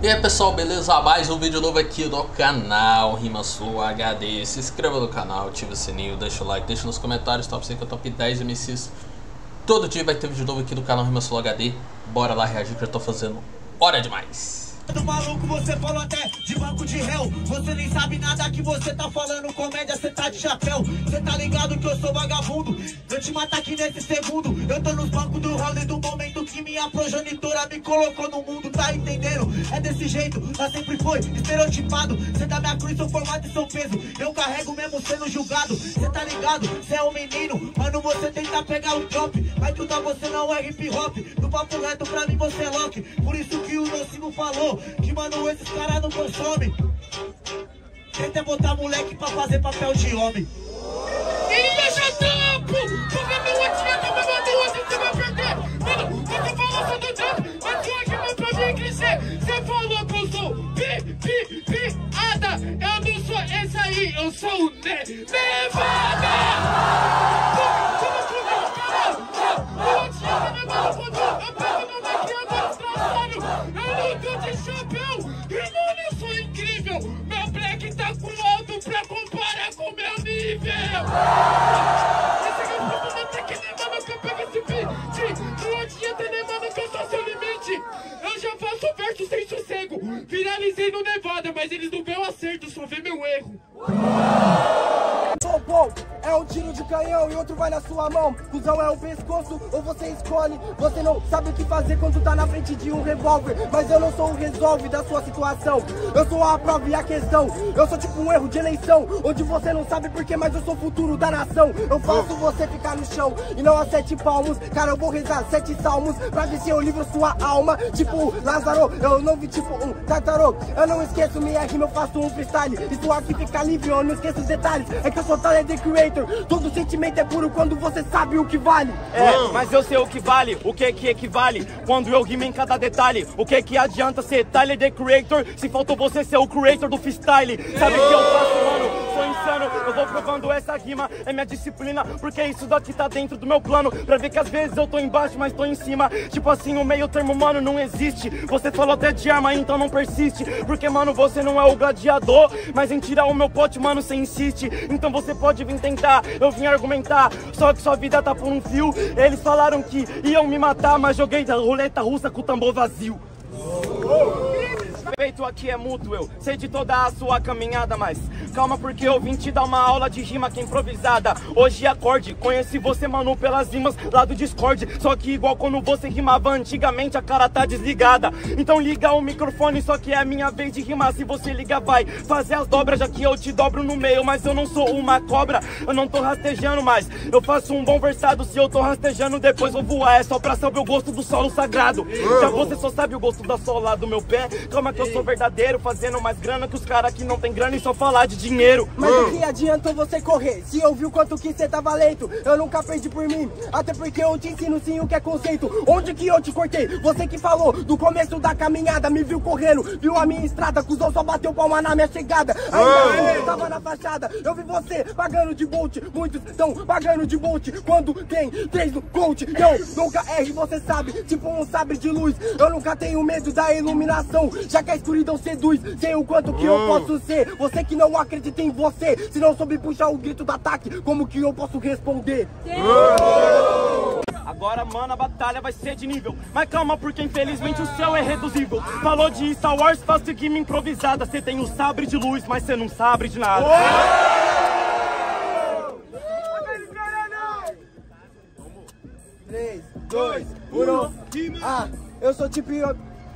E aí pessoal, beleza? Mais um vídeo novo aqui do canal Rimas HD. Se inscreva no canal, ative o sininho, deixa o like, deixa nos comentários top 5 top 10 MCs. Todo dia vai ter vídeo novo aqui do canal Rimas HD. Bora lá reagir que eu tô fazendo hora demais do maluco, você falou até de banco de réu. Você nem sabe nada que você tá falando, comédia, cê tá de chapéu. Cê tá ligado que eu sou vagabundo. Eu te mato aqui nesse segundo. Eu tô nos bancos do rolê do momento que minha progenitora me colocou no mundo, tá entendendo? É desse jeito, lá sempre foi estereotipado. Cê dá minha cruz, sou formado e sou peso. Eu carrego mesmo sendo julgado. Cê tá ligado? Cê é um menino. Mano, você tenta pegar o drop. Mas tudo a você não é hip hop. Do papo reto pra mim você é lock. Por isso que o Nocivo falou. Que mano, esses caras não consomem. Tenta botar moleque pra fazer papel de homem. Ele deixa trampo! Porque não adianta, meu mano, hoje você vai perder. Mano, você falou só do trampo, mas tu aqui não pra mim crescer. Você falou que eu sou pi, pi, piada. Eu não sou esse aí, eu sou o ne Nevada! Como que não, cara? Não adianta, meu mano, quando eu com meu nível. Esse é o pego esse. Não adianta, né, mano, que eu sou seu limite. Eu já faço verso sem sossego. Viralizei no Nevada, mas eles não vê o acerto, só vê meu erro. Bom, bom, é um tiro de canhão e outro vai na sua mão. Cusão é o pescoço ou você escolhe. Você não sabe o que fazer quando tá na frente de um revólver. Mas eu não sou o resolve da sua situação. Eu sou a prova e a questão. Eu sou tipo um erro de eleição, onde você não sabe porquê, mas eu sou o futuro da nação. Eu faço você ficar no chão e não a sete palmos. Cara, eu vou rezar sete salmos pra ver se eu livro sua alma. Tipo Lázaro, eu não vi tipo um tartarô. Eu não esqueço minha rima, eu faço um freestyle. Isso aqui fica livre, eu não esqueço os detalhes. É que eu sou Tyler The Creator. Todo sentimento é puro quando você sabe o que vale. É, mas eu sei o que vale, o que que equivale Quando eu rimo em cada detalhe O que que adianta ser Tyler The Creator Se faltou você ser o creator do freestyle. Sabe o que eu faço, mano? Sou insano, eu vou provando essa rima. É minha disciplina, porque isso daqui tá dentro do meu plano. Pra ver que às vezes eu tô embaixo, mas tô em cima. Tipo assim, o meio termo, mano, não existe. Você falou até de arma, então não persiste. Porque, mano, você não é o gladiador. Mas em tirar o meu pote, mano, você insiste. Então você pode vir tentar, eu vim argumentar. Só que sua vida tá por um fio. Eles falaram que iam me matar Mas joguei da roleta russa com o tambor vazio Respeito aqui é mútuo, eu sei de toda a sua caminhada, mas calma porque eu vim te dar uma aula de rima que é improvisada. Hoje acorde, conheci você, mano, pelas rimas lá do Discord. Só que igual quando você rimava antigamente, a cara tá desligada. Então liga o microfone, só que é a minha vez de rimar. Se você liga, vai fazer as dobras, já que eu te dobro no meio. Mas eu não sou uma cobra, eu não tô rastejando mais. Eu faço um bom versado, se eu tô rastejando, depois vou voar. É só pra saber o gosto do solo sagrado. Já você só sabe o gosto da sola do meu pé. Calma que eu sou verdadeiro, fazendo mais grana que os caras que não tem grana e só falar de dinheiro. Mas o que adiantou você correr? Se ouviu quanto que cê tava lento, eu nunca perdi por mim. Até porque eu te ensino sim o que é conceito. Onde que eu te cortei? Você que falou do começo da caminhada, me viu correndo, viu a minha estrada, cuzão só bateu palma na minha chegada. Ainda eu tava na fachada, eu vi você pagando de bolt, muitos estão pagando de bolt. Quando tem três no coach, eu nunca erre, você sabe, tipo um sabre de luz. Eu nunca tenho medo da iluminação, já que a escuridão seduz. Sei o quanto que eu posso ser. Você que não acredita em você, se não soube puxar o grito do ataque, como que eu posso responder? Agora, mano, a batalha vai ser de nível. Mas calma, porque infelizmente o céu é reduzível. Falou de Star Wars, faço rima improvisada. Cê tem o sabre de luz, mas cê não sabe de nada. 3, 2, 1. Ah, eu sou tipo.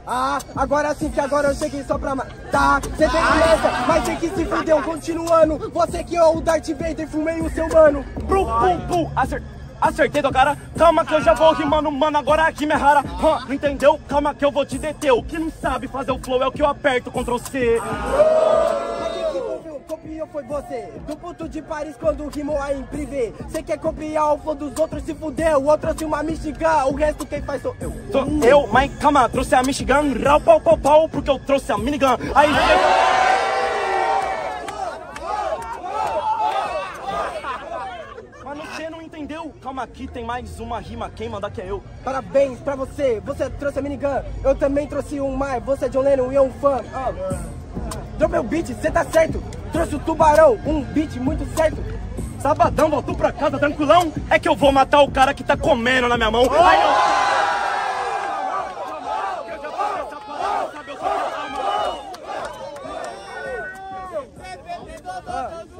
Ah, agora sim que agora eu cheguei só pra matar. Cê tem pressa, mas tem que se fudeu. Continuando, você que é o Darth Vader, fumei o seu mano. Pum, pum, pum. Acer... Acertei do cara. Calma que eu já vou rimando, mano. Agora aqui me rara. Hã, entendeu? Calma que eu vou te deter. O que não sabe fazer o flow é o que eu aperto Ctrl C. Copiou- foi você. Do puto de Paris quando rimou aí em privê. Cê quer copiar o flow dos outros, se fudeu. O outro trouxe uma Michigan, o resto quem faz sou eu. Sou eu, mas calma, trouxe a Michigan, rau, pau, pau, pau, porque eu trouxe a minigun. Aí Mano, você não entendeu? Calma, aqui, tem mais uma rima. Quem manda que é eu? Parabéns pra você, você trouxe a minigun. Eu também trouxe um mais, você é John Lennon e eu um fã. Ah. Dropei o beat, cê tá certo. Trouxe o tubarão, um beat muito certo. Sabadão, voltou pra casa tranquilão. É que eu vou matar o cara que tá comendo na minha mão. Aí eu...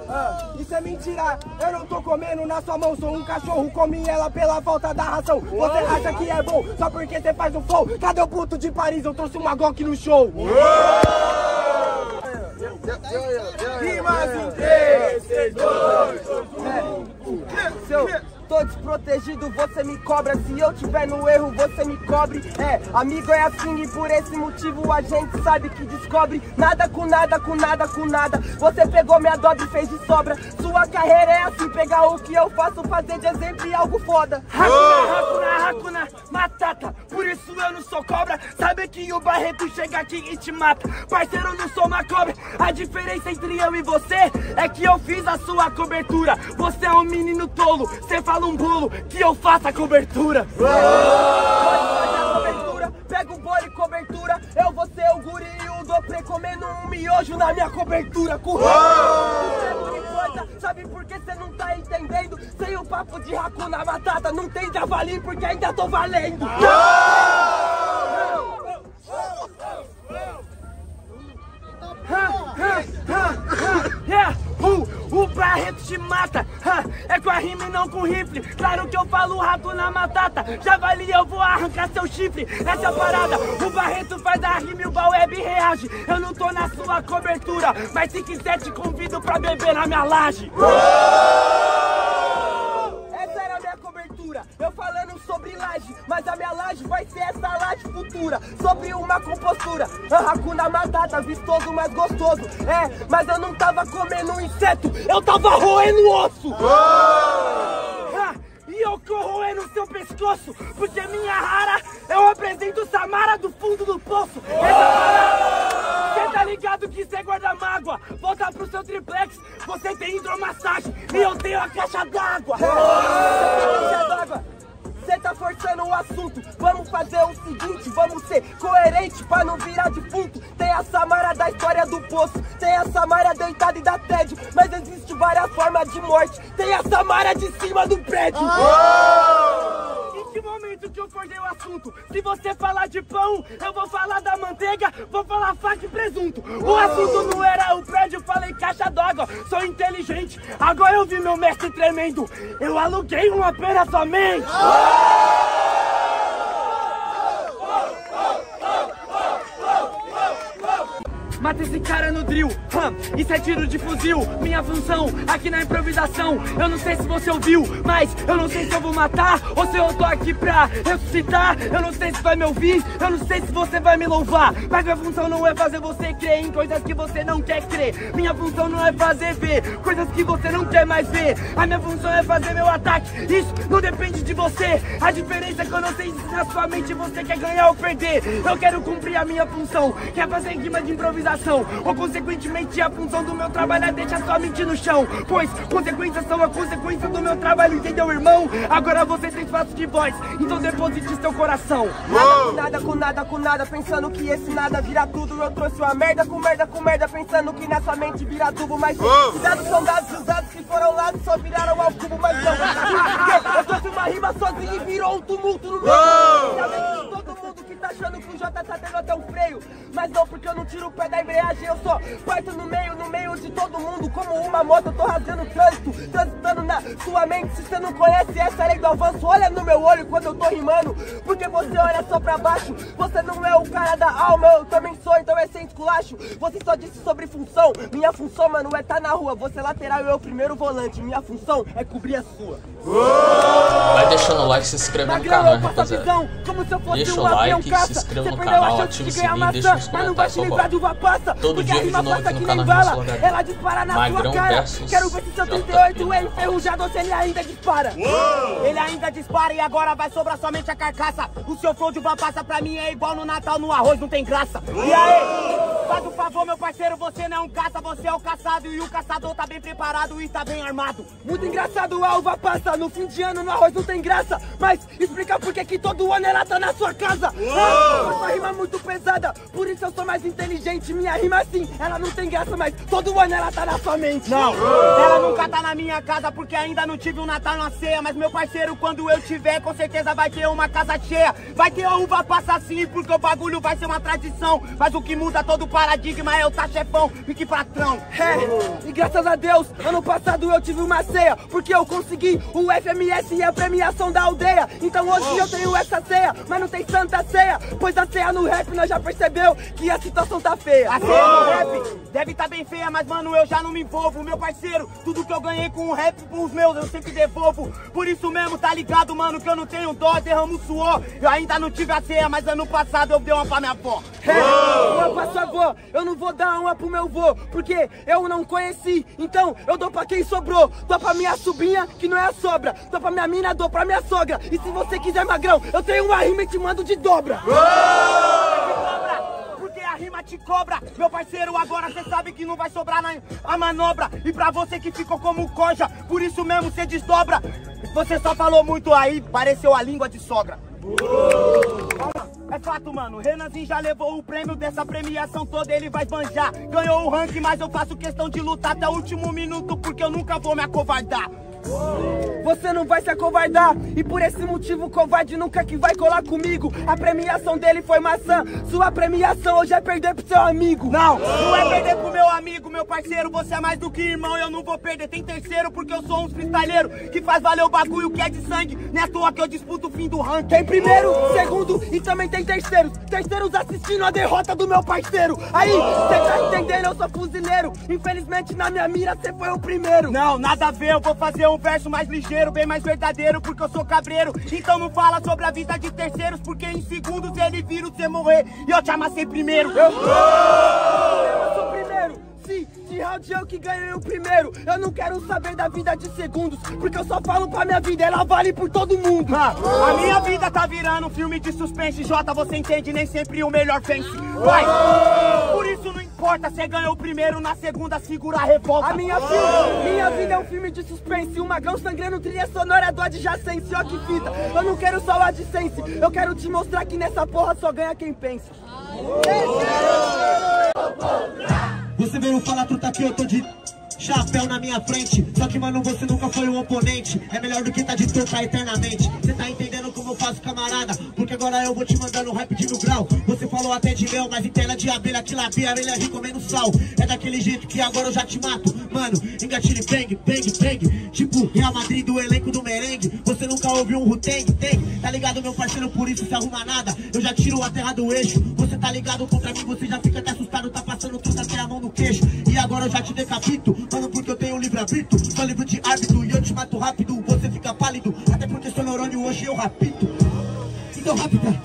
Ah, isso é mentira, eu não tô comendo na sua mão, sou um cachorro, comi ela pela falta da ração. Você acha que é bom só porque você faz um flow? Cadê o puto de Paris? Eu trouxe uma Glock no show. Rimas É, seu, tô desprotegido, você me cobra. Se eu tiver no erro, você me cobre. É, amigo é assim e por esse motivo a gente sabe que descobre. Nada com nada, com nada, com nada. Você pegou minha dobra e fez de sobra. Sua carreira é assim, pegar o que eu faço, fazer de exemplo e algo foda. Hakuna, Hakuna, Hakuna, Matata. Por isso eu não sou cobra. Sabe que o Barreto chega aqui e te mata. Parceiro, eu não sou uma cobra. A diferença entre eu e você é que eu fiz a sua cobertura. Você é um menino tolo. Você um bolo que eu faço a cobertura. Pode fazer a cobertura, pega o bolo e cobertura. Eu vou ser o guri e o doprê comendo um miojo na minha cobertura. Coisa, sabe por que você não tá entendendo? Sem o papo de Hakuna Matata, não tem javali porque ainda tô valendo. O Barreto te mata. Ha, é com a rima e não com rifle. Claro que eu falo rato na matata. Javali, eu vou arrancar seu chifre. Essa é a parada. O Barreto faz a rima e o Baweb reage. Eu não tô na sua cobertura. Mas se quiser, te convido pra beber na minha laje. Essa era a minha cobertura, eu falando sobre laje, mas a minha laje vai ser essa laje futura, sobre uma compostura. A Hakuna Matata, vistoso, mas gostoso. É, mas eu não tava comendo um inseto, eu tava roendo osso. Ha, E eu corroendo seu pescoço, porque minha rara, eu apresento Samara do fundo do poço. Essa cê tá ligado que cê guarda mágoa. Volta pro seu triplex, você tem hidromassagem e eu tenho a caixa d'água. Caixa d'água. Cê tá forçando o assunto. Vamos fazer o seguinte, vamos ser coerente pra não virar defunto. Tem a Samara da história do poço, tem a Samara deitada e da tédio, mas existe várias formas de morte. Tem a Samara de cima do prédio. Que momento que eu cortei o assunto? Se você falar de pão, eu vou falar da manteiga, vou falar faca e presunto. O assunto não era o prédio, falei caixa d'água. Sou inteligente, agora eu vi meu mestre tremendo. Eu aluguei uma pena somente. Mata esse cara no drill, hum, isso é tiro de fuzil. Minha função aqui na improvisação. Eu não sei se você ouviu, mas eu não sei se eu vou matar ou se eu tô aqui pra ressuscitar. Eu não sei se vai me ouvir, eu não sei se você vai me louvar. Mas minha função não é fazer você crer em coisas que você não quer crer. Minha função não é fazer ver coisas que você não quer mais ver. A minha função é fazer meu ataque. Isso não depende de você. A diferença é que eu não sei se na sua mente você quer ganhar ou perder. Eu quero cumprir a minha função, que é fazer rima de improvisação. Ou consequentemente a função do meu trabalho é deixar sua mente no chão. Pois consequências são a consequência do meu trabalho, entendeu, irmão? Agora você tem espaço de voz, então deposite seu coração. Nada com nada, com nada, com nada, pensando que esse nada vira tudo. Eu trouxe uma merda com merda com merda, pensando que nessa mente vira tubo. Mas cuidado são dados, os dados que foram lá só viraram ao cubo, mas não. Eu trouxe uma rima sozinho e virou um tumulto no que todo mundo tá achando que o J tá tendo até um freio. Mas não, porque eu não tiro o pé da embreagem, eu só parto no meio, no meio de todo mundo. Como uma moto, eu tô rasgando o trânsito, transitando na sua mente. Se você não conhece essa lei do avanço, olha no meu olho quando eu tô rimando. Porque você olha só pra baixo, você não é o cara da alma, eu também sou, então é sem esculacho. Você só disse sobre função, minha função, mano, é tá na rua. Você é lateral e eu o primeiro volante, minha função é cobrir a sua. Vai deixando o like, se inscreve no canal, rapaziada. Deixa o like, caça. se inscreva Você no perdeu a canal, chance de o ganhar maçã, mas não vai te por livrar de uva passa, Todo porque dia rima passa que nem canal bala, ela dispara na sua cara. Quero ver se seu JP. 38 é enferrujado ou se ele ainda dispara. Ele ainda dispara e agora vai sobrar somente a carcaça. O seu flow de uva passa pra mim é igual no Natal no arroz, não tem graça. E aí? Faz um favor, meu parceiro, você não é um caça, você é o caçado. E o caçador tá bem preparado e tá bem armado. Muito engraçado a uva passa, no fim de ano no arroz não tem graça. Mas explica por que que todo ano ela tá na sua casa. Ah, essa rima é muito pesada, por isso eu sou mais inteligente. Minha rima assim, ela não tem graça, mas todo ano ela tá na sua mente. Não, ela nunca tá na minha casa porque ainda não tive um Natal na ceia. Mas meu parceiro, quando eu tiver, com certeza vai ter uma casa cheia. Vai ter a uva passa sim, porque o bagulho vai ser uma tradição. Mas o que muda todo o paradigma é o tá chefão, fique patrão. É, e graças a Deus, ano passado eu tive uma ceia, porque eu consegui o FMS e a premiação da aldeia. Então hoje eu tenho essa ceia, mas não tem santa ceia, pois a ceia no rap nós já percebeu que a situação tá feia. A ceia do rap deve tá bem feia, mas mano, eu já não me envolvo. Meu parceiro, tudo que eu ganhei com o rap pros meus eu sempre devolvo. Por isso mesmo, tá ligado, mano, que eu não tenho dó, derramo suor. Eu ainda não tive a ceia, mas ano passado eu dei uma pra minha avó. É, uma pra sua avó, eu não vou dar uma pro meu vô, porque eu não conheci. Então eu dou pra quem sobrou. Dou pra minha sobrinha, que não é a sobra. Dou pra minha mina, dou pra minha sogra. E se você quiser magrão, eu tenho uma rima e te mando de dobra. Porque a rima te cobra. Meu parceiro, agora cê sabe que não vai sobrar na a manobra. E pra você que ficou como coja, por isso mesmo cê desdobra. Você só falou muito aí, pareceu a língua de sogra. É fato, mano. Renanzinho já levou o prêmio dessa premiação toda, ele vai banjar. Ganhou o ranking, mas eu faço questão de lutar até o último minuto, porque eu nunca vou me acovardar. Você não vai se acovardar E por esse motivo o covarde nunca que vai colar comigo A premiação dele foi maçã Sua premiação hoje é perder pro seu amigo Não, não é perder pro meu amigo, meu parceiro. Você é mais do que irmão, eu não vou perder. Tem terceiro, porque eu sou um freestyleiro que faz valer o bagulho que é de sangue. Não é à toa que eu disputo o fim do ranking. Tem primeiro, segundo e também tem terceiros Terceiros assistindo a derrota do meu parceiro Aí, cê tá entendendo, eu sou fuzileiro Infelizmente na minha mira cê foi o primeiro Não, nada a ver, eu vou fazer um verso mais ligeiro, bem mais verdadeiro, porque eu sou cabreiro. Então não fala sobre a vida de terceiros, porque em segundos ele vira você morrer e eu te amassei primeiro. Eu sou o de round eu que ganhei o primeiro. Eu não quero saber da vida de segundos, porque eu só falo pra minha vida, ela vale por todo mundo. Ah, a minha vida tá virando um filme de suspense. Jota, você entende, nem sempre o melhor vence. Vai! Por isso não importa, você ganhou o primeiro, na segunda segura a revolta. A minha vida, minha vida é um filme de suspense. Um magrão sangrando, trilha sonora do adjacência. Ó que fita, eu não quero só o adjacência. Eu quero te mostrar que nessa porra só ganha quem pensa. Você veio falar truta que eu tô de chapéu na minha frente. Só que mano, você nunca foi um oponente. É melhor do que tá de truta eternamente. Cê tá entendendo como eu faço camarada? Porque agora eu vou te mandando um rap de mil grau. Você falou até de mel, mas em tela de abelha Que labia, abelha ri comendo sal. É daquele jeito que agora eu já te mato. Mano, engatilhe bang, bang, bang. Tipo Real Madrid do elenco do merengue. Você nunca ouviu um Ruteng, tem Tá ligado meu parceiro, por isso se arruma nada. Eu já tiro a terra do eixo. Você tá ligado? Contra mim, você já fica até assustado. Tá passando tudo até a mão no queixo. E agora eu já te decapito Mano, porque eu tenho livre-arbítrio Sou livre de árbitro e eu te mato rápido. Você fica pálido, até porque seu neurônio hoje eu rapito. Então rápida.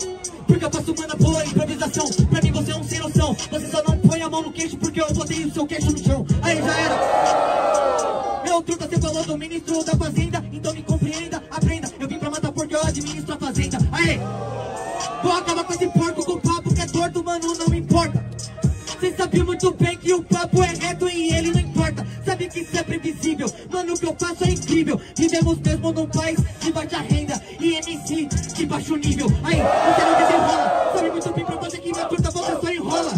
Porque eu faço mana boa improvisação. Pra mim você é um sem noção. Você só não põe a mão no queixo Porque eu botei o seu queixo no chão. Aí já era. Meu truta, você falou do ministro da fazenda. Então me compreenda, aprenda. Eu vim pra matar porque eu administro a fazenda. Aí. Vou acabar com esse porco com papo que é torto, mano, não importa. Cê sabe muito bem que o papo é reto e ele não importa Que isso é previsível, mano, o que eu faço é incrível. Vivemos mesmo num país de baixa renda E MC de baixo nível. Aí, você não desenrola. Sabe muito bem pra fazer que minha turta você só enrola.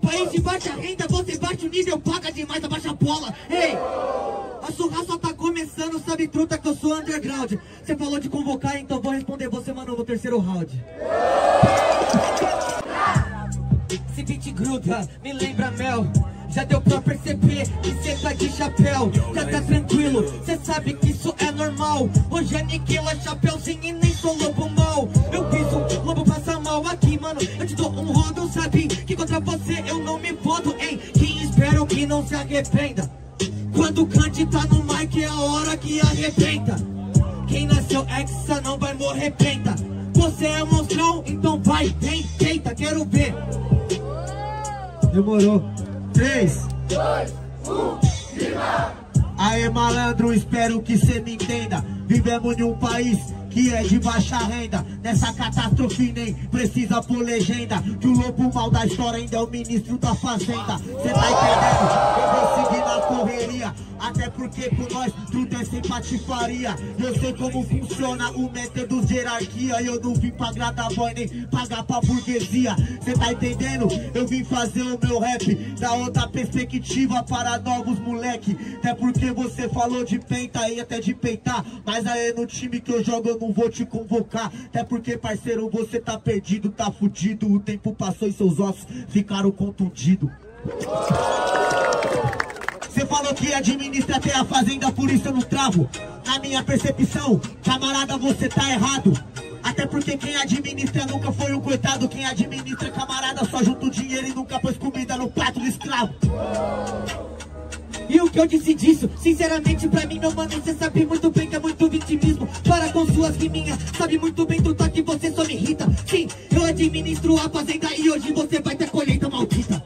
País de baixa renda, você baixo nível Paga demais, abaixa a bola. Ei, a surra só tá começando, sabe truta que eu sou underground. Você falou de convocar, então vou responder você, mano, no terceiro round. Esse beat gruda, me lembra mel Já deu pra perceber que cê tá de chapéu. Já tá tranquilo, cê sabe que isso é normal. Hoje aniquila chapéuzinho e nem sou lobo mal Eu piso, lobo passa mal aqui, mano. Eu te dou um rodo, sabe que contra você eu não me boto Hein, quem espero que não se arrependa? Quando o Kant tá no mic é a hora que arrebenta. Quem nasceu hexa não vai morrer penta. Você é monstrão, então vai, vem, tenta, quero ver. Demorou. 3, 2, 1, Aê malandro, espero que cê me entenda. Vivemos em um país que é de baixa renda. Nessa catástrofe nem precisa pôr legenda. Que o lobo mal da história ainda é o ministro da fazenda. Cê tá entendendo? Eu vou seguir na correria. Até porque com nós tudo é sem patifaria. Eu sei como funciona o método de hierarquia. Eu não vim pra agradar boy nem pagar pra burguesia. Cê tá entendendo? Eu vim fazer o meu rap da outra perspectiva para novos moleque. Até porque você falou de penta e até de peitar. Mas aí no time que eu jogo eu não vou te convocar. Até porque, parceiro, você tá perdido, tá fudido. O tempo passou e seus ossos ficaram contundidos. Você falou que administra até a fazenda, por isso eu não travo. Na minha percepção, camarada, você tá errado. Até porque quem administra nunca foi um coitado. Quem administra, camarada, só junta o dinheiro e nunca pôs comida no prato do escravo. E o que eu disse disso? Sinceramente pra mim, meu mano, você sabe muito bem que é muito vitimismo. Para com suas riminhas, sabe muito bem do toque, você só me irrita. Sim, eu administro a fazenda e hoje você vai ter colheita maldita.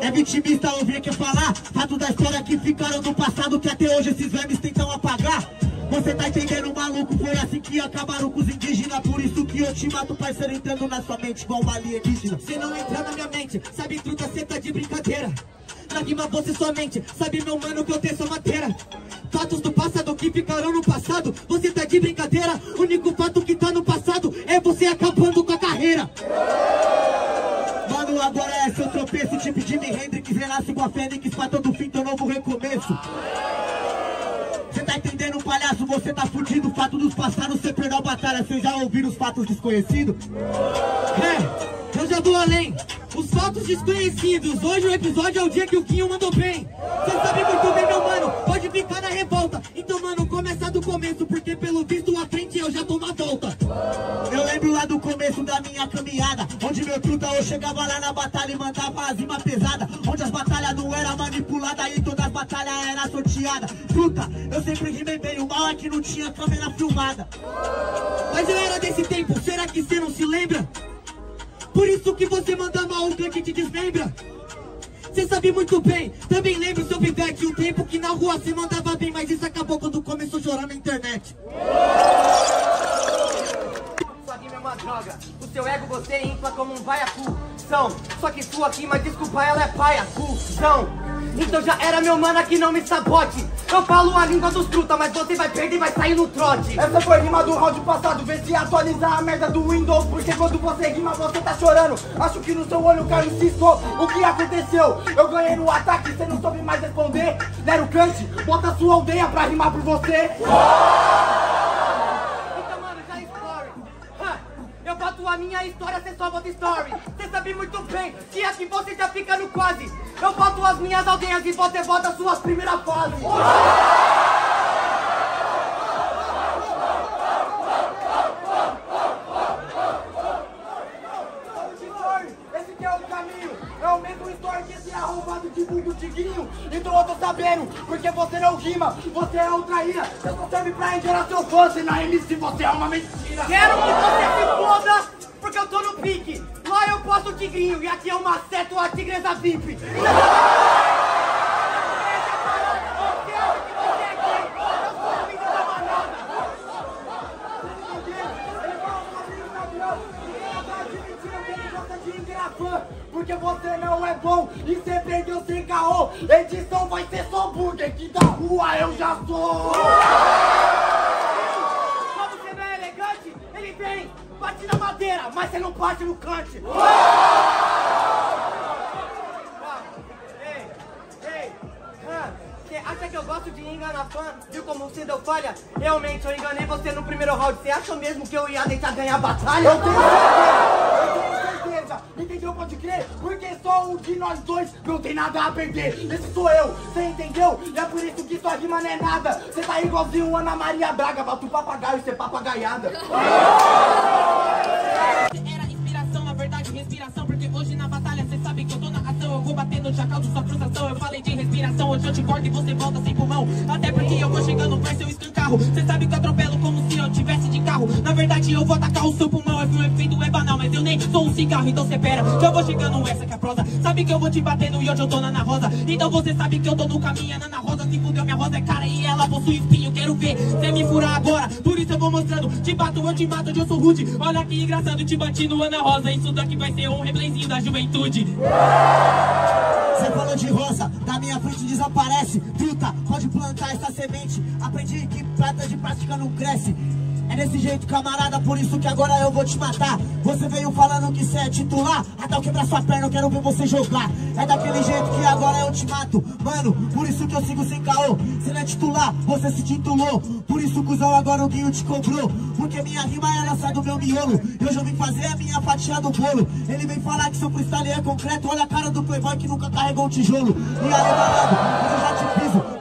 É vitimista ouvir que falar Fato da história que ficaram no passado Que até hoje esses vermes tentam apagar. Você tá entendendo, maluco? Foi assim que acabaram com os indígenas Por isso que eu te mato, parceiro, entrando na sua mente Igual uma alienígena. Você não entra na minha mente, sabe truta, cê tá de brincadeira Na rima você somente, sabe meu mano que eu tenho sua matéria Fatos do passado que ficarão no passado. Você tá de brincadeira, único fato que tá no passado É você acabando com a carreira. Mano, agora é seu tropeço Tipo Jimi Hendrix, renasce com a Fênix Pra todo fim, teu novo recomeço tá entendendo, palhaço? Você tá fudido Fato dos passados, cê perdeu a batalha Cês já ouviram os fatos desconhecidos? É, eu já vou além. Os fatos desconhecidos. Hoje o episódio é o dia que o Quinho mandou bem. Você sabe muito bem, meu mano. Pode ficar na revolta. Então, mano, começa do começo. Porque pelo visto à frente eu já tô na volta. Eu lembro lá do começo da minha caminhada Onde meu truta eu chegava lá na batalha e mandava as rimas pesadas Onde as batalhas não eram manipuladas e todas as batalhas eram sorteadas Truta, eu sempre rimei bem, o mal é que não tinha câmera filmada Mas eu era desse tempo. Será que você não se lembra? Por isso que você manda mal o que te desmembra. Você sabe muito bem, também lembro seu pivete Um tempo que na rua você mandava bem Mas isso acabou quando começou a chorar na internet uma droga. O seu ego você infla como um baiacu. São, só que sua rima, desculpa, ela é paia, cuzão. Então já era meu mano que não me sabote. Eu falo a língua dos truta, mas você vai perder e vai sair no trote. Essa foi rima do round passado, vê se atualizar a merda do Windows. Porque quando você rima, você tá chorando. Acho que no seu olho caiu cisco. O que aconteceu? Eu ganhei no ataque, você não soube mais responder. Nero Kant, bota sua aldeia pra rimar por você. A minha história, cê só bota story. Cê sabe muito bem que aqui você já fica no quase. Eu boto as minhas aldeias e você bota as suas primeiras fases. Então eu tô sabendo, porque você não rima, você é outra ira. Eu só serve pra enganar seu fã, se na MC você é uma mentira. Quero que você se foda, eu tô no pique. Lá eu posto o tigrinho e aqui eu maceto a tigresa VIP. Porque você não é bom e você perdeu sem caô. Edição vai ser só burger, que da rua eu já sou. Mas você não bate no cante. Acha que eu gosto de enganar fã? Viu como você deu falha? Realmente, eu enganei você no primeiro round. Você acha mesmo que eu ia deixar ganhar a batalha? Eu tenho certeza, eu tenho certeza. Entendeu? Pode crer? Porque só um de nós dois não tem nada a perder. Esse sou eu, você entendeu? E é por isso que sua rima não é nada. Você tá igualzinho Ana Maria Braga, bota o papagaio e você papagaiada. batendo, já causo sua frustração. Eu falei de respiração, hoje eu te corto e você volta sem pulmão. Até porque eu vou chegando perto, eu escancarro Cê sabe que eu atropelo como tivesse de carro Na verdade eu vou atacar o seu pulmão Eu vi o efeito é banal, mas eu nem sou um cigarro, então cê pera. Já vou chegando, essa que é a prosa. Sabe que eu vou te batendo e hoje eu tô na Ana Rosa. Então você sabe que eu tô no caminho, Ana Rosa se fudeu, minha rosa é cara e ela possui espinho. Quero ver cê me furar agora, por isso eu vou mostrando. Te bato, eu te mato, hoje eu sou rude. Olha que engraçado, te bati no Ana Rosa. Isso daqui vai ser um replayzinho da juventude. Você falou de rosa, da minha frente desaparece. Truta, pode plantar essa semente. Aprendi que planta de prática não cresce. É desse jeito, camarada, por isso que agora eu vou te matar. Você veio falando que cê é titular, até eu quebrar sua perna, eu quero ver você jogar. É daquele jeito que agora eu te mato, mano, por isso que eu sigo sem caô. Cê não é titular, você se titulou, por isso, cuzão, agora o Guinho te cobrou. Porque minha rima ela sai do meu miolo, eu vim fazer a minha fatia do bolo. Ele vem falar que seu freestyle é concreto, olha a cara do playboy que nunca carregou um tijolo. E aí, malandro, eu já te piso,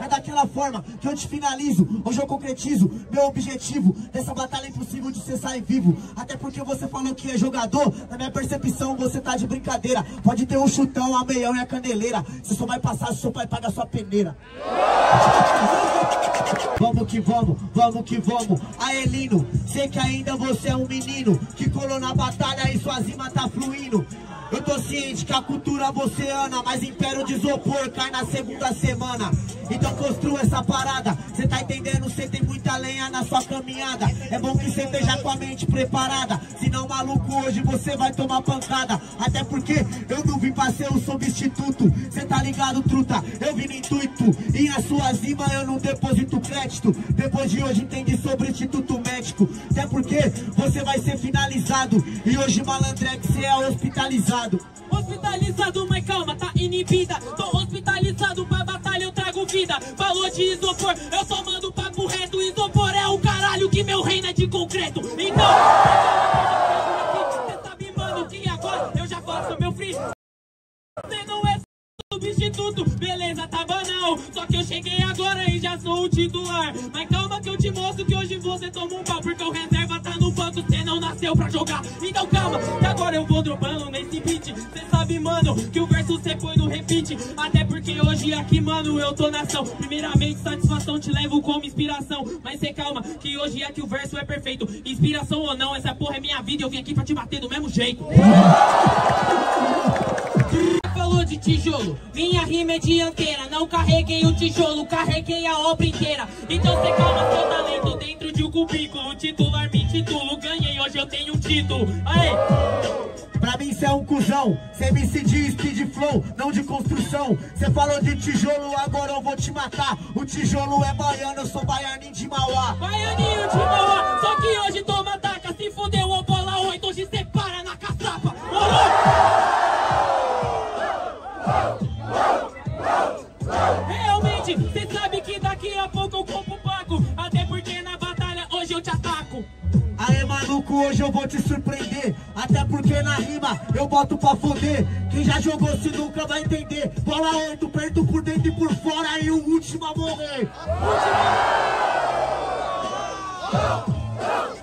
forma que eu te finalizo. Hoje eu concretizo meu objetivo dessa batalha impossível de você sair vivo. Até porque você falou que é jogador, na minha percepção você tá de brincadeira. Pode ter um chutão, a meião e a caneleira. Você só vai passar se seu pai paga sua peneira. Vamos que vamos, vamos que vamos. Aelino, sei que ainda você é um menino que colou na batalha e sua zima tá fluindo. Eu tô ciente que a cultura você ama, mas império de isopor cai na segunda semana. Então construa essa parada, cê tá entendendo? Cê tem muita lenha na sua caminhada. É bom que cê esteja com a mente preparada. Senão, maluco, hoje você vai tomar pancada. Até porque eu não vim pra ser o substituto. Cê tá ligado, truta? Eu vim no intuito. E a sua zima eu não deposito crédito. Depois de hoje entendi sobre instituto médico. Até porque você vai ser finalizado. E hoje, malandrex, cê é hospitalizado. Hospitalizado, mas calma, tá inibida. Tô hospitalizado pra batalha, eu trago vida. Falou de isopor, eu só mando papo reto. Isopor é o caralho que meu reino é de concreto. Então, você sabe, mano, que agora eu já faço meu free. Você não é substituto, beleza, tá banal. Só que eu cheguei agora e já sou o titular. Mas calma que eu te mostro que hoje você toma um pau. Porque o reserva tá no banco, cê não nasceu pra jogar. Então calma, que agora eu vou dropando nesse beat. Cê sabe, mano, que o verso cê põe no repeat. Até porque hoje aqui, mano, eu tô na ação. Primeiramente, satisfação te levo como inspiração. Mas cê calma, que hoje aqui o verso é perfeito. Inspiração ou não, essa porra é minha vida. e Eu vim aqui pra te bater do mesmo jeito. De tijolo, minha rima é dianteira. Não carreguei o tijolo, carreguei a obra inteira. Então cê calma, seu talento dentro de um cubículo. O titular me titulo, ganhei, hoje eu tenho um título. Aê! Pra mim cê é um cuzão, cê me de speed flow, não de construção Cê falou de tijolo, agora eu vou te matar O tijolo é baiano, eu sou baianinho de Mauá Baianinho de Mauá, só que hoje toma taca. Se fudeu, ô bola 8, hoje cê para na caçapa. Morou! Daqui a pouco eu compro o Paco. Até porque na batalha hoje eu te ataco. Aê maluco, hoje eu vou te surpreender Até porque na rima eu boto pra foder Quem já jogou se nunca vai entender Bola 8, perto por dentro e por fora E o último a morrer Vem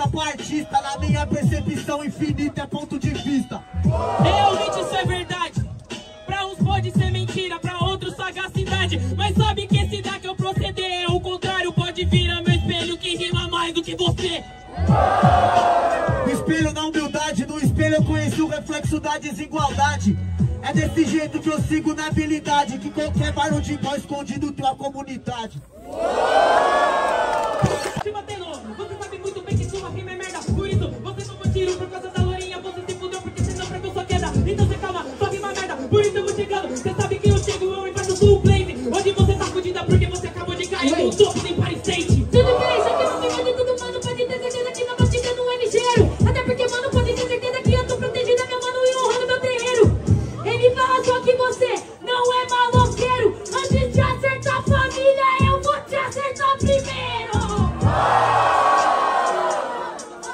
artista artista Na minha percepção infinita é ponto de vista. Realmente isso é verdade. Pra uns pode ser mentira, pra outros sagacidade. Mas sabe que esse daqui eu proceder. É o contrário, pode virar meu espelho Que rima mais do que você. No espelho na humildade, no espelho eu conheci o reflexo da desigualdade. É desse jeito que eu sigo na habilidade, que qualquer barulho de voz escondido tem uma comunidade.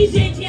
eu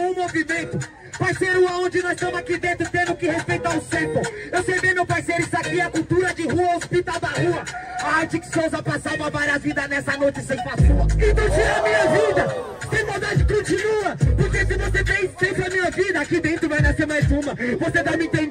um movimento. Parceiro, aonde nós estamos aqui dentro, tendo que respeitar o sample. Eu sei bem, meu parceiro, isso aqui é cultura de rua, hospital da rua. A arte que Souza passava várias vidas nessa noite sem passua. Então tira a minha vida, sem maldade continua. Porque se você fez sempre a minha vida, aqui dentro vai nascer mais uma. Você tá me entendendo?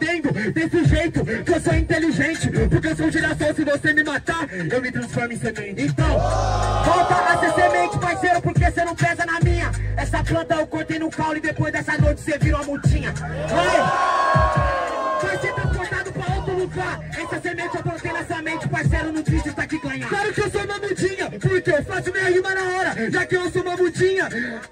Caule e depois dessa noite você virou uma multinha. Vai! Vai ser transportado pra outro lugar. Essa semente eu plantei nessa mente, parceiro, no vídeo tá aqui ganhar. Claro que eu sou uma mudinha, porque eu faço minha rima na hora. Já que eu sou uma mudinha,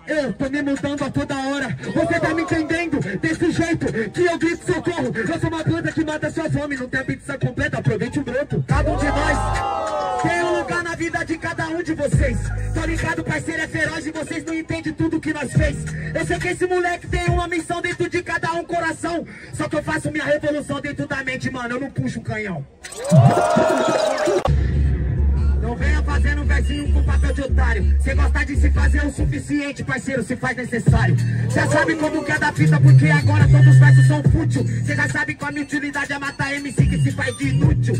eu tô me mudando a toda hora. Você tá me entendendo? Desse jeito que eu grito socorro. Eu sou uma planta que mata sua fome, não tem a pizza completa, aproveite o broto. Cada um de nós tem um lugar na vida de cada um de vocês. Tô ligado, parceiro, é feroz e vocês não entendem fez. Eu sei que esse moleque tem uma missão dentro de cada um coração. Só que eu faço minha revolução dentro da mente, mano. Eu não puxo o canhão. Não venha fazendo versinho com papel de otário. Cê gosta de se fazer o suficiente, parceiro, se faz necessário. Cê sabe como que é da fita, porque agora todos os versos são fútil. Cê já sabe qual a minha utilidade é matar MC que se faz de inútil.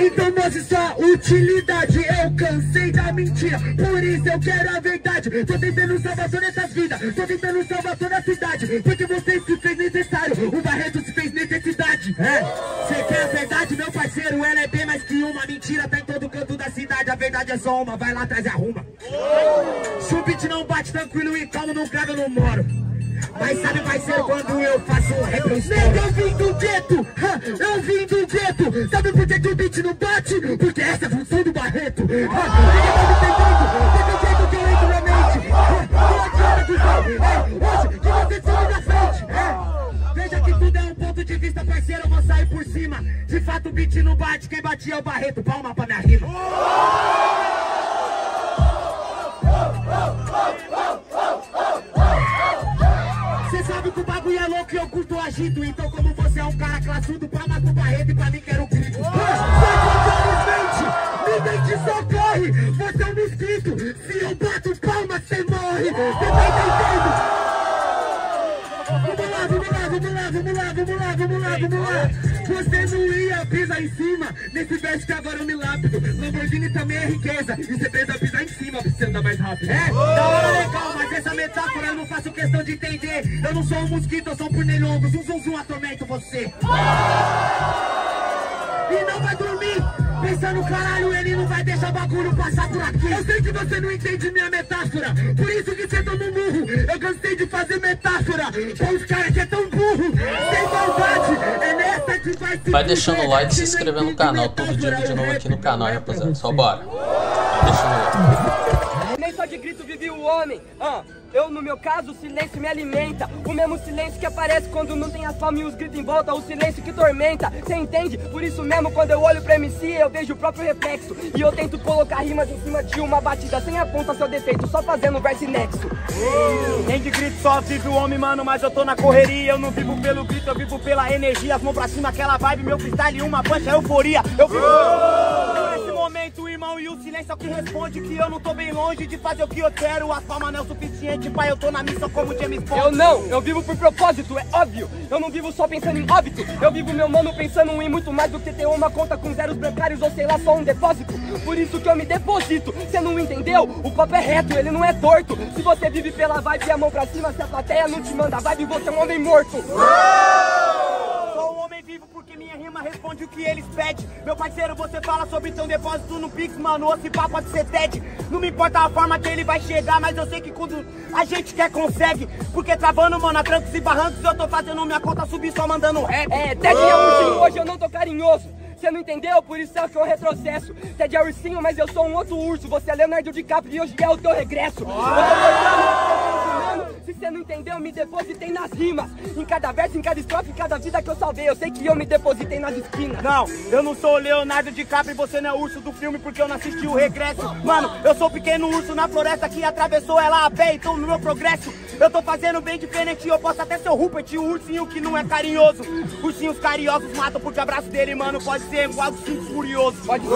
Então mostre sua utilidade. Eu cansei da mentira, por isso eu quero a verdade. Tô tentando salvar todas essas vidas, tô tentando salvar toda a cidade. Porque você se fez necessário, o Barreto se fez necessidade. É, cê quer a verdade, meu parceiro? Ela é bem mais que uma mentira, tá em todo canto da cidade. A verdade é só uma, vai lá atrás e arruma. Se o beat não bate tranquilo e calmo, no grave eu não moro. Mas sabe, parceiro, quando eu faço um rap, eu estouro. Eu vim do gueto, eu vim do gueto. Sabe por que, que o beat não bate? Porque essa é a função do Barreto. Ninguém tá me desse jeito que eu entro na mente. Não adianta, cuzão, é, hoje que você some na frente. É. Veja que tudo é um ponto de vista, parceiro, eu vou sair por cima. De fato, o beat não bate, quem batia é o Barreto. Palma pra minha rima. Cê sabe que o bagulho é louco e eu curto o agito Então como você é um cara classudo, palma pro Barreto e pra mim quero grito. Infelizmente, ninguém te socorre. Você é um mosquito, se eu bato palma cê morre. Cê tá entendendo? Vamos lá, vamos lá, vamos lá, vamos lá, vamos lá, vamos lá, vamos lá Você não ia pisar em cima, nesse verso que agora eu me lápido. Lamborghini também é riqueza, e você precisa pisar em cima pra você andar mais rápido. É, da hora legal, mas essa metáfora eu não faço questão de entender. Eu não sou um mosquito, eu sou um pernilongo. Zum, zum, zum, atormento você. E não vai dormir, pensando, caralho, ele não vai deixar bagulho passar por aqui. Eu sei que você não entende minha metáfora, por isso que você toma um murro. Eu cansei de fazer metáfora com os caras que é tão burro. Sem maldade, é nessa que vai se Vai deixando o like e se inscrevendo no canal. Todo dia vídeo novo aqui no canal, rapaziada. Só bora. Vai deixando o like. De grito vive o homem. Ah, eu, no meu caso, o silêncio me alimenta. O mesmo silêncio que aparece quando não tem as palmas e os gritos em volta. O silêncio que tormenta. Cê entende? Por isso mesmo, quando eu olho pra MC, eu vejo o próprio reflexo. E eu tento colocar rimas em cima de uma batida sem apontar seu defeito, só fazendo verso nexo. Nem de grito só vive o homem, mano, mas eu tô na correria. Eu não vivo pelo grito, eu vivo pela energia. As mãos pra cima, aquela vibe, meu freestyle, uma pancha, euforia. Eu vivo por esse momento, irmão, e o silêncio é o que responde que eu não tô bem longe de fazer o que eu quero. As palmas não é o suficiente, pai, eu tô na missão como James Bond. Eu não, eu vivo por propósito, é óbvio. Eu não vivo só pensando em óbito. Eu vivo meu mano pensando em muito mais do que ter uma conta com zeros bancários ou sei lá, só um depósito. Por isso que eu me deposito. Você não entendeu? O papo é reto, ele não é torto. Se você vive pela vibe e a mão pra cima, se a plateia não te manda vibe, você é um homem morto. Homem vivo porque minha rima responde o que eles pedem. Meu parceiro, você fala sobre seu depósito no Pix, mano. Esse papo pode ser TED. Não me importa a forma que ele vai chegar, mas eu sei que quando a gente quer, consegue. Porque travando, mano, a trancos e barrancos, eu tô fazendo minha conta subir só mandando rap. É, Ted é ursinho, hoje eu não tô carinhoso. Você não entendeu? Por isso é que eu retrocesso. Ted é ursinho, mas eu sou um outro urso. Você é Leonardo DiCaprio e hoje é o teu regresso. Eu tô cortando. Se você não entendeu, me depositei nas rimas. Em cada verso, em cada estrofe, em cada vida que eu salvei. Eu sei que eu me depositei nas esquinas. Não, eu não sou o Leonardo DiCaprio e você não é o urso do filme porque eu não assisti o regresso. Mano, eu sou o pequeno urso na floresta que atravessou ela a pé, então no meu progresso. Eu tô fazendo bem diferente, eu posso até ser o Rupert, o ursinho que não é carinhoso. Ursinhos carinhosos matam porque abraço dele, mano, pode ser igual cinco furioso. Pode ser,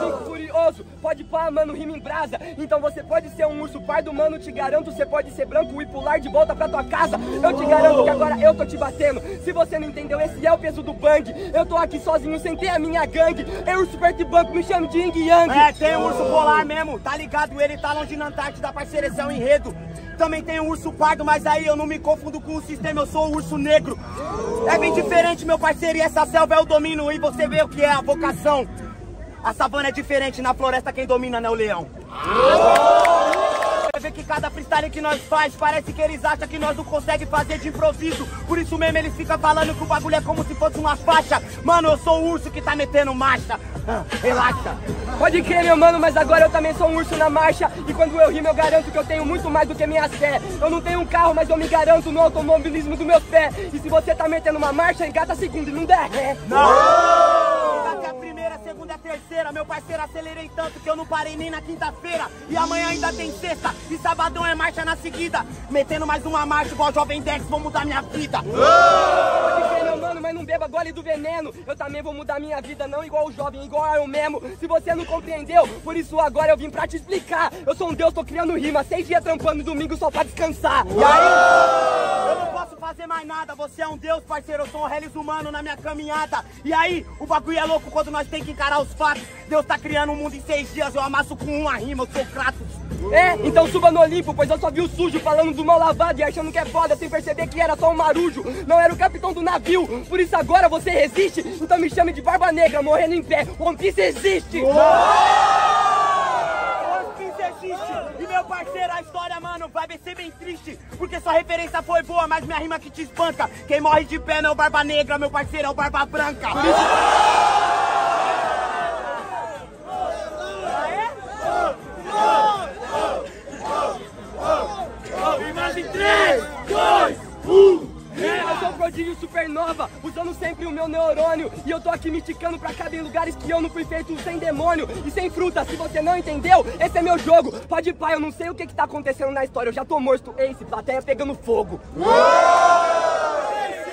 segundo cinco furioso, pode pá, mano, rima em brasa. Então você pode ser um urso pardo, mano, te garanto, você pode ser branco e pular de volta pra tua casa. Eu te garanto que agora eu tô te batendo. Se você não entendeu, esse é o peso do bang. Eu tô aqui sozinho, sem ter a minha gangue. Eu urso perto de banco, me chamo de Ying Yang. É, tem um urso polar mesmo, tá ligado? Ele tá longe na Antártida, parceiro, esse é um enredo. Também tem um urso pardo, mas aí eu não me confundo com o sistema, eu sou o urso negro. É bem diferente, meu parceiro, e essa selva é o domínio, e você vê o que é a vocação. A savana é diferente, na floresta quem domina não é o leão. Você vê que cada freestyle que nós faz, parece que eles acham que nós não conseguem fazer de improviso. Por isso mesmo eles ficam falando que o bagulho é como se fosse uma faixa. Mano, eu sou o urso que tá metendo marcha. Ah, relaxa. Pode crer, meu mano, mas agora eu também sou um urso na marcha. E quando eu rimo, eu garanto que eu tenho muito mais do que minhas fé. Eu não tenho um carro, mas eu me garanto no automobilismo dos meus pés. E se você tá metendo uma marcha, engata a segunda e não der ré. Daqui a primeira, segunda e a terceira, meu parceiro, acelerei tanto que eu não parei nem na quinta-feira. E amanhã ainda tem sexta, e sabadão é marcha na seguida. Metendo mais uma marcha igual Jovem Dex, vou mudar minha vida. Pode crer, meu mano, mas não beba gole do veneno. Eu também vou mudar minha vida, não igual o jovem, igual eu mesmo. Se você não compreendeu, por isso agora eu vim pra te explicar. Eu sou um deus, tô criando rima, seis dias trampando, domingo só pra descansar. E aí? Fazer mais nada, você é um deus, parceiro, eu sou um reles humano na minha caminhada. E aí, o bagulho é louco quando nós tem que encarar os fatos. Deus tá criando um mundo em seis dias, eu amasso com uma rima, eu sou Kratos. É, então suba no Olimpo, pois eu só vi o sujo falando do mal lavado e achando que é foda sem perceber que era só um marujo. Não era o capitão do navio, por isso agora você resiste. Então me chame de Barba Negra, morrendo em pé. One Piece existe! One Piece existe. A história, mano, vai ser bem triste. Porque sua referência foi boa, mas minha rima que te espanca. Quem morre de não é o Barba Negra, meu parceiro, é o Barba Branca 3, 2, 1. É, prodígio supernova, usando sempre o meu neurônio. E eu tô aqui me pra cada em lugares que eu não fui feito sem demônio e sem fruta. Se você não entendeu, esse é meu jogo. Pode pai, eu não sei o que que tá acontecendo na história. Eu já tô morto. Ace, plateia pegando fogo.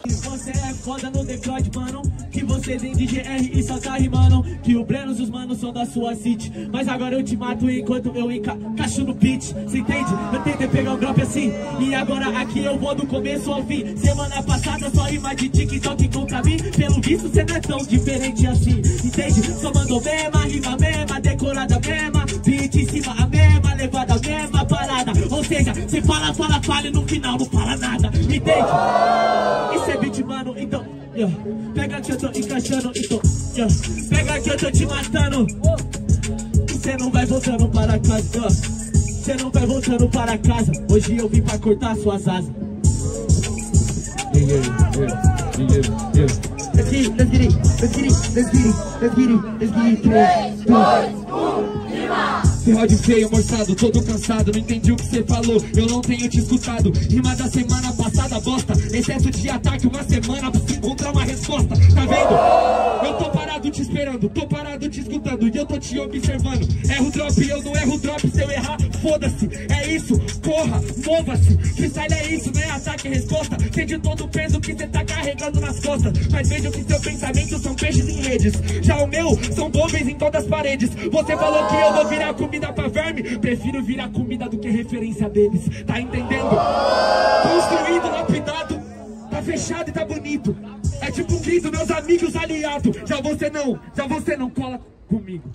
Você é foda no decote, mano. Vocês em DGR e só tá rimando Que o Breno e os manos são da sua city Mas agora eu te mato enquanto eu encaixo no beat Cê entende? Eu tentei pegar o golpe assim E agora aqui eu vou do começo ao fim Semana passada só rima de TikTok contra mim Pelo visto cê não é tão diferente assim Entende? Só mandou mesma, rima mesma, decorada mesma Beat em cima a mesma, levada a mesma parada Ou seja, cê fala, fala, fala e no final não fala nada Entende? Isso é beat, que eu tô encaixando, então yeah. Pega que eu tô te matando Cê não vai voltando para casa yeah. Cê não vai voltando para casa Hoje eu vim pra cortar suas asas Yeah, yeah, yeah. Let's get it, let's get it, let's get it, let's get it, let's get it, let's get it. Três, dois, Cê rode feio, moçado, todo cansado Não entendi o que cê falou, eu não tenho te escutado. Rima da semana passada, bosta Excesso de ataque, uma semana pra se encontrar uma resposta. Tá vendo? Eu tô parado te esperando, tô parado te escutando E eu tô te observando. Erro drop, eu não erro drop Se eu errar, foda-se. É isso, corra, mova-se. Freestyle é isso, não é ataque e resposta. Sei de todo o peso que cê tá carregando nas costas. Mas vejo que seu pensamento são peixes em redes. Já o meu, são móveis em todas as paredes. Você falou que eu vou virar comida pra verme. Prefiro virar comida do que referência deles. Tá entendendo? Construído, lapidado. Tá fechado e tá bonito. É tipo grito, meus amigos aliados. Já você não, já você não cola comigo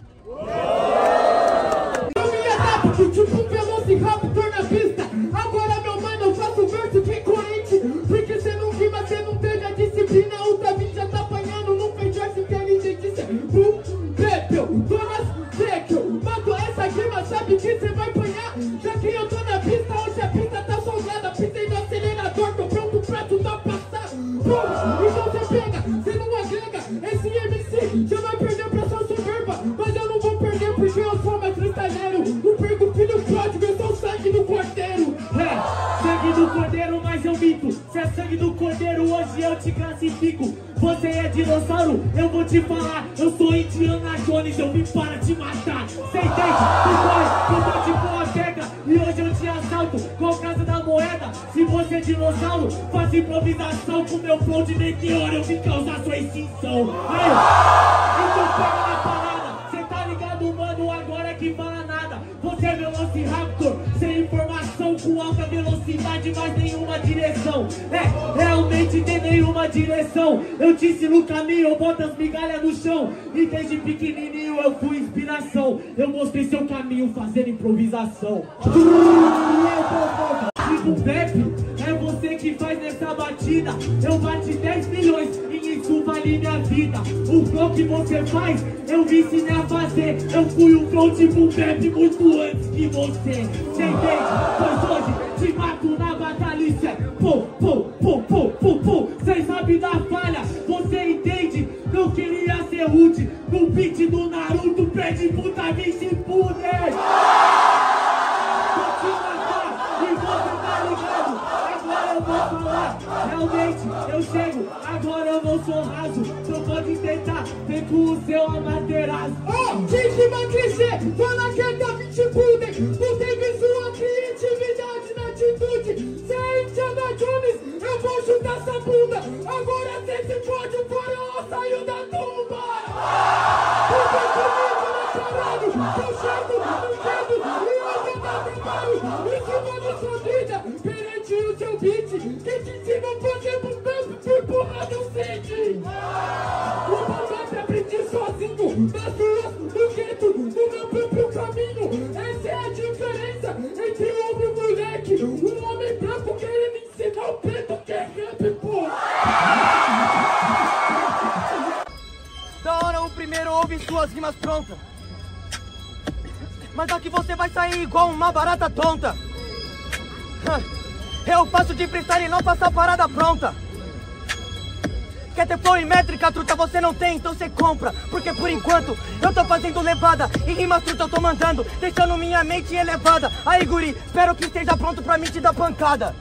caminho, eu boto as migalhas no chão. E desde pequenininho eu fui inspiração. Eu mostrei seu caminho fazendo improvisação. Tipo um rap, é você que faz nessa batida. Eu bati 10 milhões e isso vale minha vida. O flow que você faz, eu me ensinei a fazer. Eu fui um flow tipo rap muito antes que você. Cê entende? Pois hoje te mato na batalha. Isso é pô, pô, No beat do Naruto, pede puta, me se te você tá. Realmente eu chego, agora eu não sou raso. Não pode tentar, vem com o seu amaterasu. Oh, gente, vai crescer, fala que é da 20 Buder Não teve sua criatividade na atitude Cê é Indiana Jones, eu vou chutar essa bunda Agora cê se pode, o faraó saiu da tumba Fica suas rimas prontas. Mas aqui você vai sair igual uma barata tonta. Eu faço de freestyle e não faço a parada pronta. Quer ter flow métrica, truta, você não tem, então você compra. Porque por enquanto eu tô fazendo levada. E rimas truta eu tô mandando, deixando minha mente elevada. Aí, guri, espero que esteja pronto pra mim te dar pancada.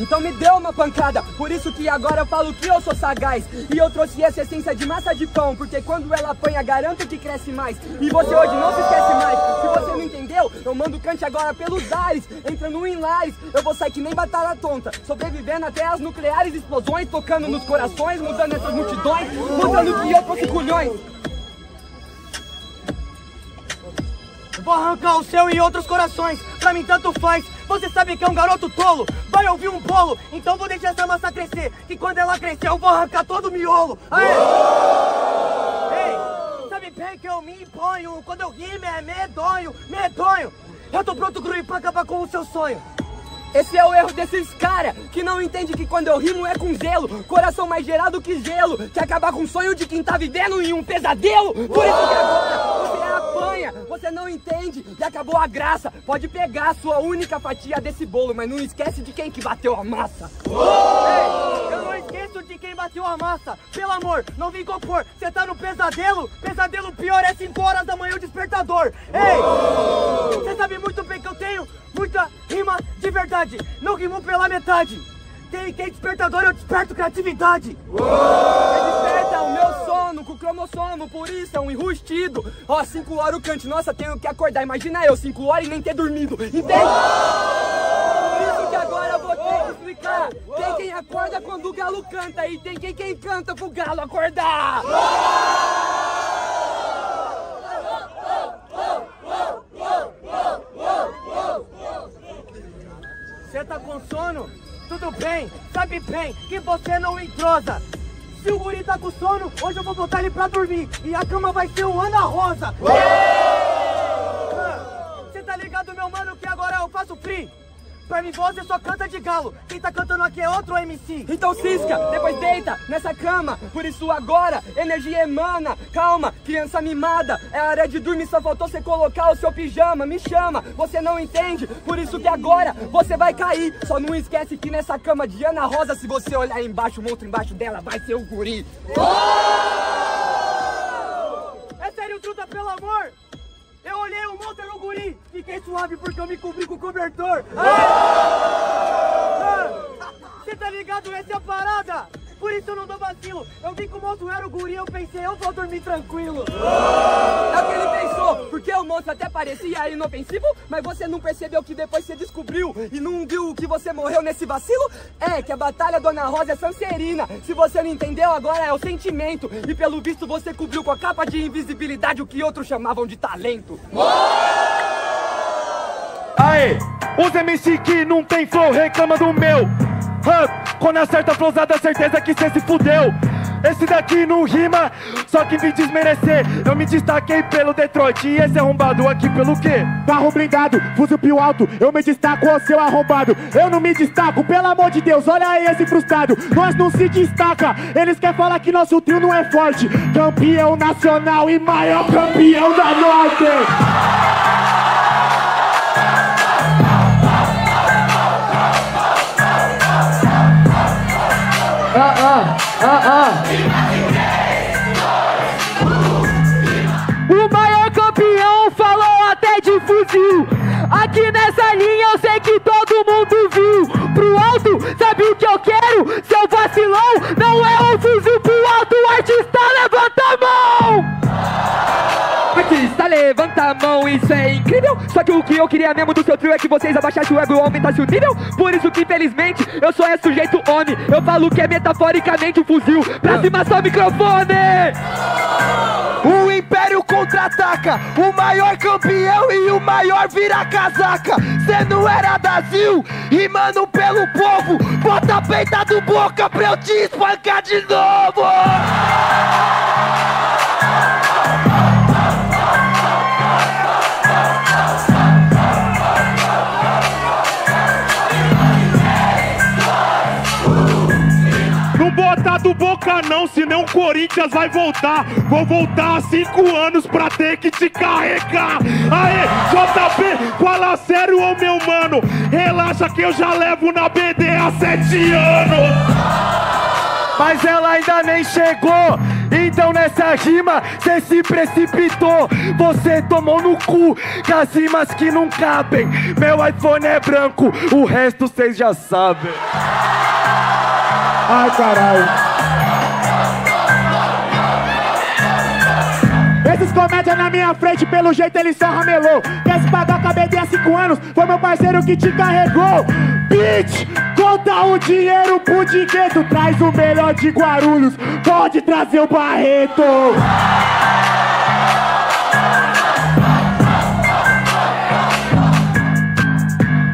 Então me deu uma pancada, por isso que agora eu falo que eu sou sagaz. E eu trouxe essa essência de massa de pão, porque quando ela apanha, garanto que cresce mais. E você hoje não se esquece mais. Se você não entendeu, eu mando cante agora pelos ares, entrando em lares. Eu vou sair que nem batalha tonta, sobrevivendo até as nucleares explosões, tocando nos corações, mudando essas multidões, mudando que eu fosse culhões. Vou arrancar o seu e outros corações, pra mim tanto faz. Você sabe que é um garoto tolo, vai ouvir um bolo, então vou deixar essa massa crescer. Que quando ela crescer, eu vou arrancar todo o miolo. Aê! Ei, sabe bem que eu me imponho, quando eu rimo é medonho, medonho. Eu tô pronto, Grui, pra acabar com o seu sonho. Esse é o erro desses cara que não entende que quando eu rimo é com zelo, coração mais gerado que gelo, que acabar com o sonho de quem tá vivendo em um pesadelo. Por isso que agora você apanha, você não entende e acabou a graça. Pode pegar a sua única fatia desse bolo, mas não esquece de quem que bateu a massa. Ei, eu não esqueço de quem bateu a massa. Pelo amor, não vim compor. Você tá no pesadelo? Pesadelo pior é 5 horas da manhã o despertador. Ei, você sabe muito bem que eu tenho muita verdade. Não rimo pela metade. Tem quem despertador, eu desperto criatividade. Desperta o meu sono com cromossomo, por isso é um enrustido. Ó, 5 horas o cante, nossa, tenho que acordar. Imagina eu, 5 horas e nem ter dormido. Entende? Por isso que agora eu vou ter que explicar. Tem quem acorda quando o galo canta e tem quem, quem canta pro galo acordar. Você tá com sono? Tudo bem, sabe bem que você não entrosa. Se o guri tá com sono, hoje eu vou botar ele pra dormir. E a cama vai ser o Ana Rosa. Você tá ligado, meu mano, que agora eu faço free? Pra mim você só canta de galo. Quem tá cantando aqui é outro MC. Então cisca, depois deita nessa cama. Por isso agora, energia emana. Calma, criança mimada. É hora de dormir, só faltou você colocar o seu pijama. Me chama, você não entende. Por isso que agora você vai cair. Só não esquece que nessa cama de Ana Rosa, se você olhar embaixo, o monstro embaixo dela vai ser o guri. É sério, truta, pelo amor? Eu olhei o monstro no guri, fiquei suave porque eu me cobri com cobertor. Você tá ligado? Essa é a parada. Por isso eu não dou vacilo. Eu vi que o monstro era o guri, eu pensei, eu vou dormir tranquilo. É o que ele pensou, porque o monstro até parecia inofensivo, mas você não percebeu que depois você descobriu e não viu que você morreu nesse vacilo? É que a batalha Dona Rosa é Sancerina. Se você não entendeu, agora é o sentimento. E pelo visto você cobriu com a capa de invisibilidade o que outros chamavam de talento. Aê, os MC que não tem flow reclama do meu. Hã, quando acerta a flowzada, certeza que cê se fudeu. Esse daqui não rima, só que vim desmerecer. Eu me destaquei pelo Detroit e esse arrombado aqui pelo quê? Carro blindado, fuzil pio alto, eu me destaco, ô seu arrombado. Eu não me destaco, pelo amor de Deus, olha aí esse frustrado. Nós não se destaca, eles querem falar que nosso trio não é forte. Campeão nacional e maior campeão da Norte. Ah, ah, ah, ah. O maior campeão falou até de fuzil. Aqui nessa linha eu sei que todo mundo viu. Pro alto, sabe o que eu quero? Seu vacilão não é um fuzil pro alto. O artista levanta a mão. Levanta a mão, isso é incrível. Só que o que eu queria mesmo do seu trio é que vocês abaixassem o ego e aumentassem o nível. Por isso que, infelizmente, eu só é sujeito homem. Eu falo que é metaforicamente um fuzil. Pra cima só microfone! O Império contra-ataca, o maior campeão e o maior vira-casaca. Cê não era Brasil, rimando pelo povo. Bota a peita do boca pra eu te espancar de novo. Do boca não, senão o Corinthians vai voltar. Vou voltar há cinco anos pra ter que te carregar. Aê, JP, fala sério, ô meu mano. Relaxa que eu já levo na BD há sete anos. Mas ela ainda nem chegou. Então nessa rima, cê se precipitou. Você tomou no cu com as rimas que não cabem. Meu iPhone é branco, o resto cês já sabem. Ai, caralho. Esses comédia na minha frente, pelo jeito ele só ramelou. Quer se pagar com a há 5 anos? Foi meu parceiro que te carregou. Bitch, conta o dinheiro pro dinheiro. Traz o melhor de Guarulhos. Pode trazer o Barreto.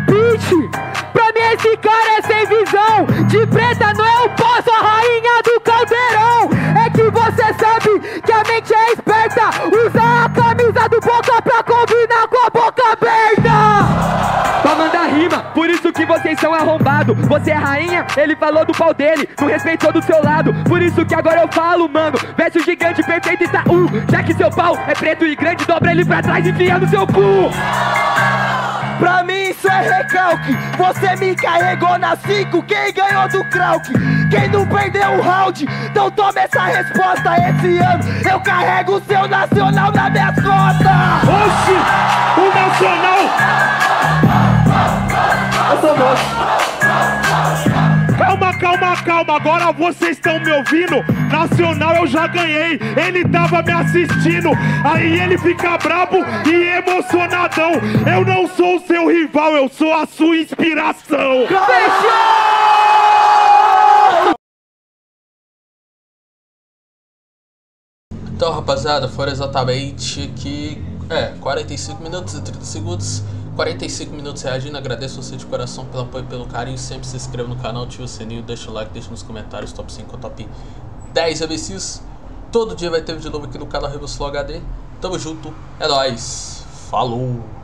Bitch, pra mim esse cara é sem visão. De preta não é o vocês são arrombados. Você é rainha, ele falou do pau dele, não respeitou do seu lado. Por isso que agora eu falo, mano. Verso gigante, perfeito e tá uh, Já que seu pau é preto e grande, dobra ele pra trás e enfia no seu cu. Pra mim isso é recalque. Você me carregou na 5, quem ganhou do Krauk? Quem não perdeu o round? Então toma essa resposta. Esse ano eu carrego o seu nacional na minha costas. Oxi, o Nacional. Eu sou moço. Calma, calma, calma. Agora vocês estão me ouvindo. Nacional eu já ganhei. Ele tava me assistindo. Aí ele fica brabo e emocionadão. Eu não sou o seu rival, eu sou a sua inspiração. Então, rapaziada, foram exatamente aqui, é, 45 minutos e 30 segundos. 45 minutos reagindo, agradeço você de coração pelo apoio, pelo carinho. Sempre se inscreva no canal, ativa o sininho, deixa o like, deixa nos comentários top 5 ou top 10 ABCs. Todo dia vai ter vídeo novo aqui no canal Flow HD. Tamo junto, é nóis, falou!